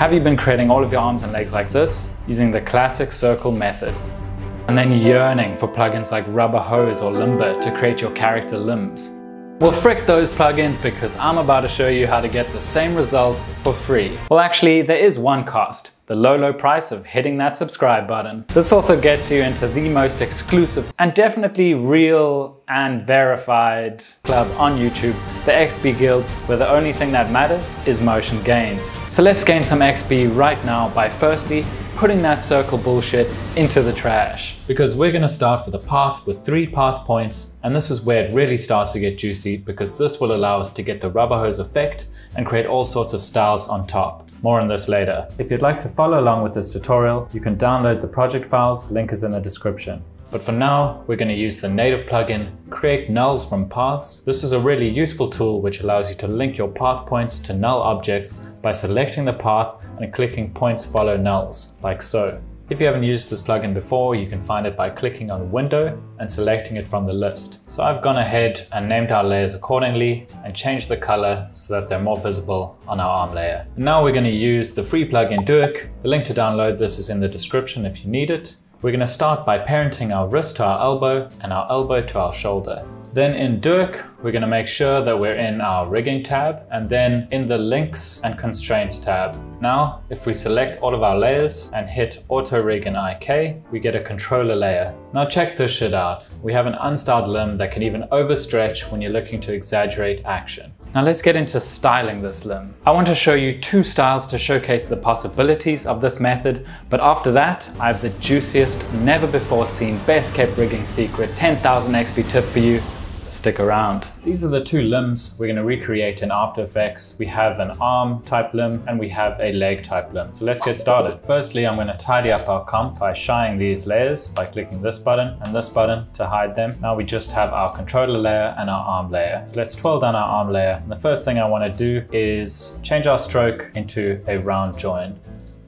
Have you been creating all of your arms and legs like this, using the classic circle method? And then yearning for plugins like Rubber Hose or Limber to create your character limbs? Well frick those plugins because I'm about to show you how to get the same result for free. Well actually there is one cost the low, low price of hitting that subscribe button. This also gets you into the most exclusive and definitely real and verified club on YouTube, the XP Guild, where the only thing that matters is motion gains. So let's gain some XP right now by firstly putting that circle bullshit into the trash. Because we're gonna start with a path with three path points, and this is where it really starts to get juicy because this will allow us to get the rubber hose effect and create all sorts of styles on top. More on this later. If you'd like to follow along with this tutorial, you can download the project files, link is in the description. But for now, we're going to use the native plugin Create Nulls from Paths. This is a really useful tool which allows you to link your path points to null objects by selecting the path and clicking points follow nulls, like so. If you haven't used this plugin before, you can find it by clicking on Window and selecting it from the list. So I've gone ahead and named our layers accordingly and changed the color so that they're more visible on our arm layer. And now we're going to use the free plugin Duik. The link to download this is in the description if you need it. We're going to start by parenting our wrist to our elbow and our elbow to our shoulder. Then in Duik, we're going to make sure that we're in our rigging tab and then in the links and constraints tab. Now, if we select all of our layers and hit auto rig in IK, we get a controller layer. Now check this shit out. We have an unstyled limb that can even overstretch when you're looking to exaggerate action. Now let's get into styling this limb. I want to show you two styles to showcase the possibilities of this method, but after that, I have the juiciest, never before seen, best kept rigging secret 10,000 XP tip for you stick around. These are the two limbs we're going to recreate in After Effects. We have an arm type limb and we have a leg type limb. So let's get started. Firstly, I'm going to tidy up our comp by shying these layers by clicking this button and this button to hide them. Now we just have our controller layer and our arm layer. So let's twirl down our arm layer. And the first thing I want to do is change our stroke into a round join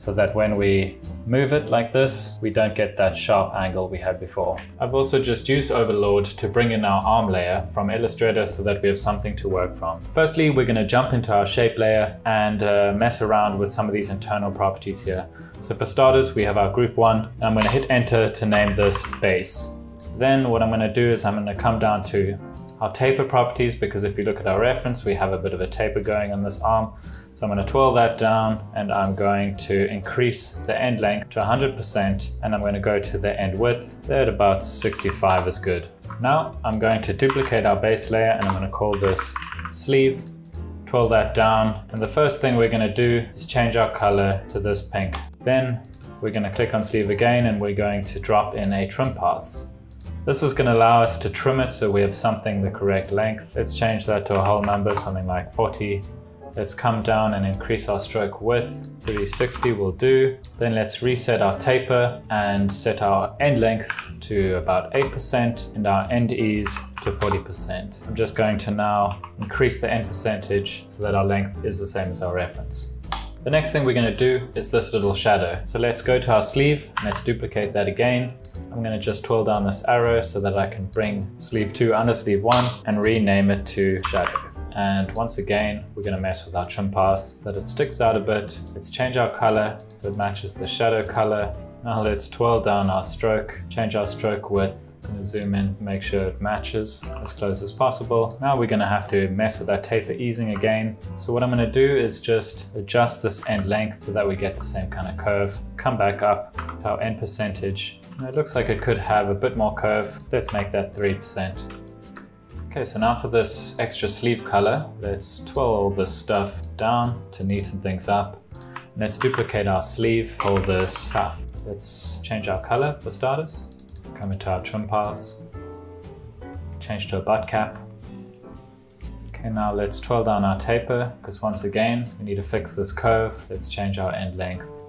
so that when we move it like this, we don't get that sharp angle we had before. I've also just used Overlord to bring in our arm layer from Illustrator so that we have something to work from. Firstly, we're going to jump into our shape layer and uh, mess around with some of these internal properties here. So for starters, we have our group one, and I'm going to hit enter to name this base. Then what I'm going to do is I'm going to come down to our taper properties because if you look at our reference, we have a bit of a taper going on this arm. So I'm going to twirl that down and I'm going to increase the end length to 100% and I'm going to go to the end width. There at about 65 is good. Now I'm going to duplicate our base layer and I'm going to call this sleeve. Twirl that down and the first thing we're going to do is change our color to this pink. Then we're going to click on sleeve again and we're going to drop in a trim paths. This is going to allow us to trim it so we have something the correct length. Let's change that to a whole number, something like 40 Let's come down and increase our stroke width. 360 will do. Then let's reset our taper and set our end length to about 8% and our end ease to 40%. I'm just going to now increase the end percentage so that our length is the same as our reference. The next thing we're going to do is this little shadow. So let's go to our sleeve let's duplicate that again. I'm going to just twirl down this arrow so that I can bring sleeve 2 under sleeve 1 and rename it to shadow. And once again, we're gonna mess with our trim paths so that it sticks out a bit. Let's change our color so it matches the shadow color. Now let's twirl down our stroke, change our stroke width. Gonna zoom in, make sure it matches as close as possible. Now we're gonna have to mess with that taper easing again. So what I'm gonna do is just adjust this end length so that we get the same kind of curve. Come back up to our end percentage. it looks like it could have a bit more curve. So let's make that 3%. Okay, so now for this extra sleeve color, let's twirl all this stuff down to neaten things up. Let's duplicate our sleeve for this cuff. Let's change our color for starters. Our trim change to a butt cap. Okay, now let's twirl down our taper, because once again, we need to fix this curve. Let's change our end length.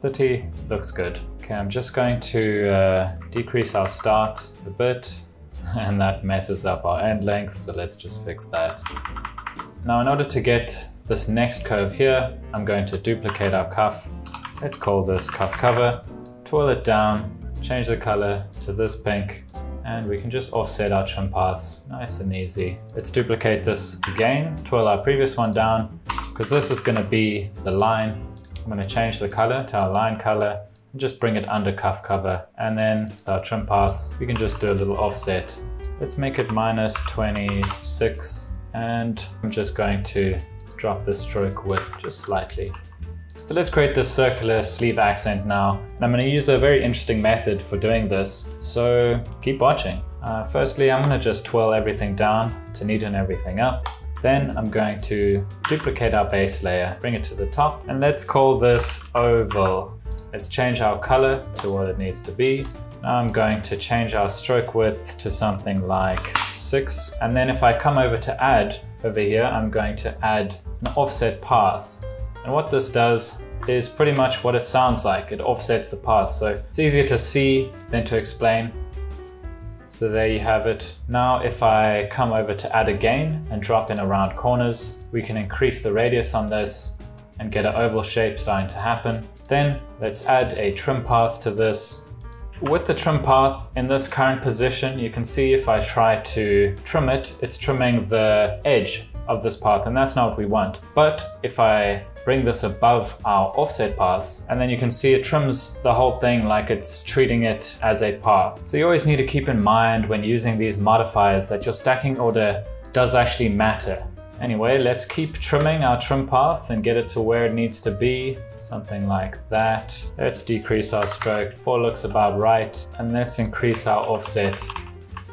30 looks good. Okay, I'm just going to uh, decrease our start a bit and that messes up our end length, so let's just fix that. Now in order to get this next curve here, I'm going to duplicate our cuff. Let's call this cuff cover, twirl it down, change the color to this pink, and we can just offset our trim paths nice and easy. Let's duplicate this again, twirl our previous one down, because this is going to be the line I'm gonna change the color to our line color and just bring it under cuff cover. And then our trim paths, we can just do a little offset. Let's make it minus 26 and I'm just going to drop the stroke width just slightly. So let's create this circular sleeve accent now. And I'm going to use a very interesting method for doing this. So keep watching. Uh, firstly, I'm going to just twirl everything down to neaten everything up. Then I'm going to duplicate our base layer, bring it to the top, and let's call this oval. Let's change our color to what it needs to be. Now I'm going to change our stroke width to something like six. And then if I come over to add over here, I'm going to add an offset path. And what this does is pretty much what it sounds like. It offsets the path. So it's easier to see than to explain. So there you have it. Now if I come over to add a gain and drop in around corners, we can increase the radius on this and get an oval shape starting to happen. Then let's add a trim path to this with the trim path in this current position, you can see if I try to trim it, it's trimming the edge of this path and that's not what we want. But if I bring this above our offset paths and then you can see it trims the whole thing like it's treating it as a path. So you always need to keep in mind when using these modifiers that your stacking order does actually matter. Anyway, let's keep trimming our trim path and get it to where it needs to be. Something like that. Let's decrease our stroke. Four looks about right. And let's increase our offset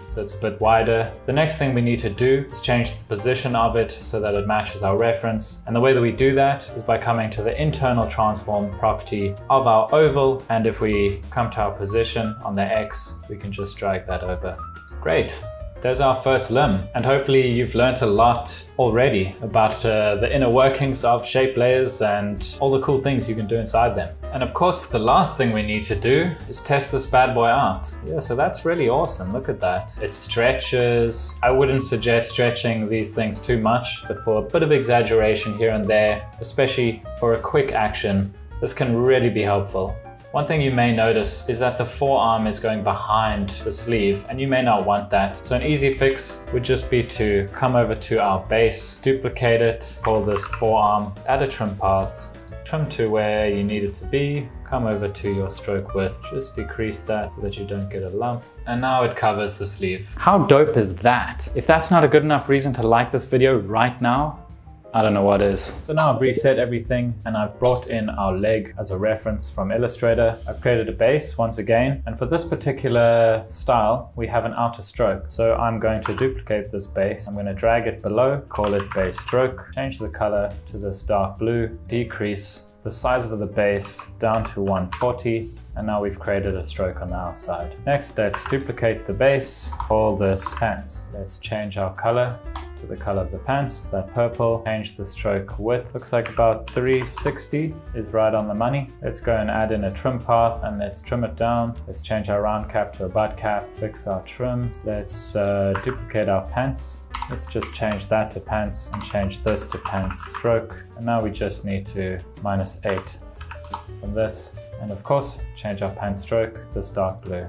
so it's a bit wider. The next thing we need to do is change the position of it so that it matches our reference. And the way that we do that is by coming to the internal transform property of our oval. And if we come to our position on the X, we can just drag that over. Great. There's our first limb, and hopefully you've learned a lot already about uh, the inner workings of shape layers and all the cool things you can do inside them. And of course, the last thing we need to do is test this bad boy out. Yeah, so that's really awesome. Look at that. It stretches. I wouldn't suggest stretching these things too much, but for a bit of exaggeration here and there, especially for a quick action, this can really be helpful. One thing you may notice is that the forearm is going behind the sleeve and you may not want that. So an easy fix would just be to come over to our base, duplicate it, call this forearm, add a trim path, trim to where you need it to be, come over to your stroke width, just decrease that so that you don't get a lump. And now it covers the sleeve. How dope is that? If that's not a good enough reason to like this video right now, I don't know what is. So now I've reset everything and I've brought in our leg as a reference from Illustrator. I've created a base once again. And for this particular style, we have an outer stroke. So I'm going to duplicate this base. I'm going to drag it below, call it base stroke, change the color to this dark blue, decrease the size of the base down to 140 and now we've created a stroke on the outside. Next, let's duplicate the base, call this pants. Let's change our color to the color of the pants, that purple. Change the stroke width, looks like about 360 is right on the money. Let's go and add in a trim path and let's trim it down. Let's change our round cap to a butt cap, fix our trim. Let's uh, duplicate our pants. Let's just change that to pants and change this to pants stroke. And now we just need to minus eight from this. And of course, change our pants stroke, this dark blue.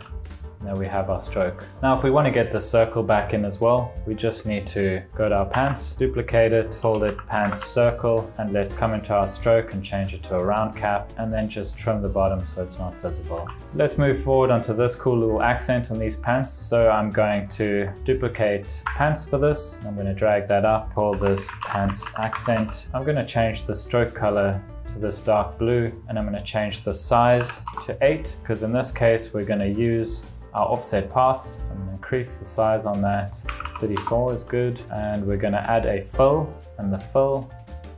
There we have our stroke. Now if we want to get the circle back in as well, we just need to go to our pants, duplicate it, hold it pants circle, and let's come into our stroke and change it to a round cap, and then just trim the bottom so it's not visible. So let's move forward onto this cool little accent on these pants. So I'm going to duplicate pants for this. I'm going to drag that up, call this pants accent. I'm going to change the stroke color to this dark blue and I'm going to change the size to 8 because in this case we're going to use our offset paths. I'm gonna increase the size on that. 34 is good. And we're gonna add a fill and the fill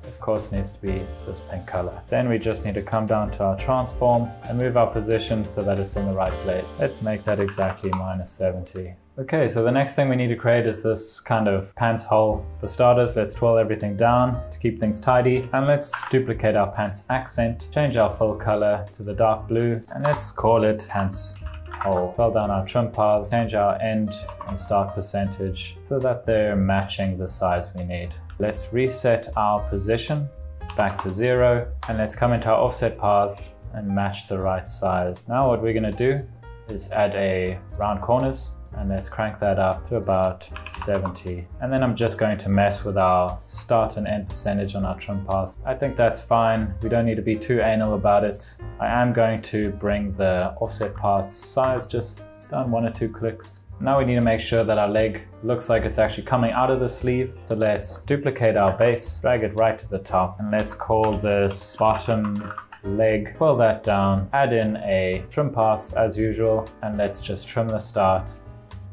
of course needs to be this pink color. Then we just need to come down to our transform and move our position so that it's in the right place. Let's make that exactly minus 70. Okay, so the next thing we need to create is this kind of pants hole. For starters, let's twirl everything down to keep things tidy. And let's duplicate our pants accent, change our fill color to the dark blue, and let's call it pants I'll fill down our trim paths, change our end and start percentage so that they're matching the size we need. Let's reset our position back to zero and let's come into our offset paths and match the right size. Now what we're gonna do is add a round corners and let's crank that up to about 70. And then I'm just going to mess with our start and end percentage on our trim path. I think that's fine. We don't need to be too anal about it. I am going to bring the offset path size just down one or two clicks. Now we need to make sure that our leg looks like it's actually coming out of the sleeve. So let's duplicate our base, drag it right to the top, and let's call this bottom leg, pull that down, add in a trim paths as usual, and let's just trim the start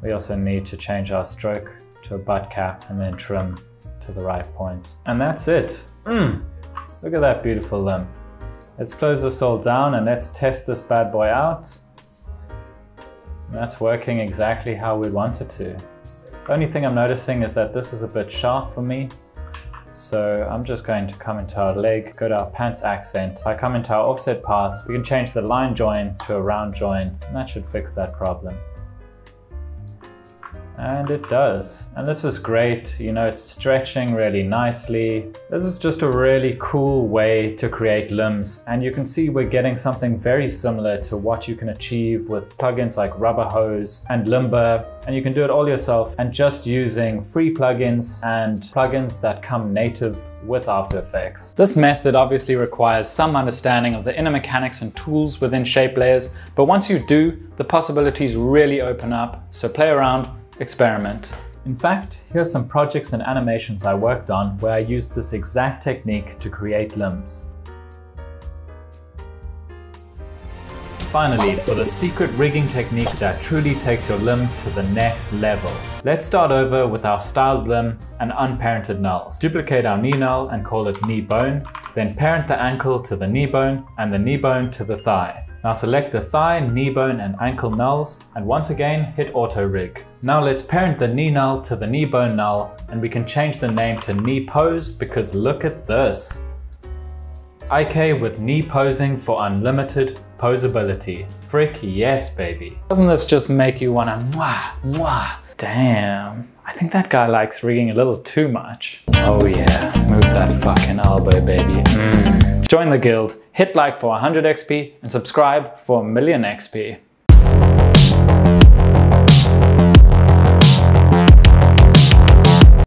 we also need to change our stroke to a butt cap and then trim to the right point. And that's it. Mm, look at that beautiful limb. Let's close this all down and let's test this bad boy out. That's working exactly how we want it to. The only thing I'm noticing is that this is a bit sharp for me. So I'm just going to come into our leg, go to our pants accent. If I come into our offset paths, we can change the line join to a round join, and that should fix that problem. And it does. And this is great, you know, it's stretching really nicely. This is just a really cool way to create limbs. And you can see we're getting something very similar to what you can achieve with plugins like Rubber Hose and Limber. And you can do it all yourself and just using free plugins and plugins that come native with After Effects. This method obviously requires some understanding of the inner mechanics and tools within shape layers, but once you do, the possibilities really open up. So play around, experiment. In fact, here's some projects and animations I worked on where I used this exact technique to create limbs. Finally, for the secret rigging technique that truly takes your limbs to the next level. Let's start over with our styled limb and unparented nulls. Duplicate our knee null and call it knee bone, then parent the ankle to the knee bone and the knee bone to the thigh. Now select the thigh, knee bone and ankle nulls and once again hit auto rig. Now let's parent the knee null to the knee bone null and we can change the name to knee pose because look at this. IK with knee posing for unlimited posability. Frick yes baby. Doesn't this just make you wanna mwah mwah? Damn, I think that guy likes rigging a little too much. Oh yeah, move that fucking elbow baby. Mm. Join the guild, hit like for 100 XP and subscribe for a million XP.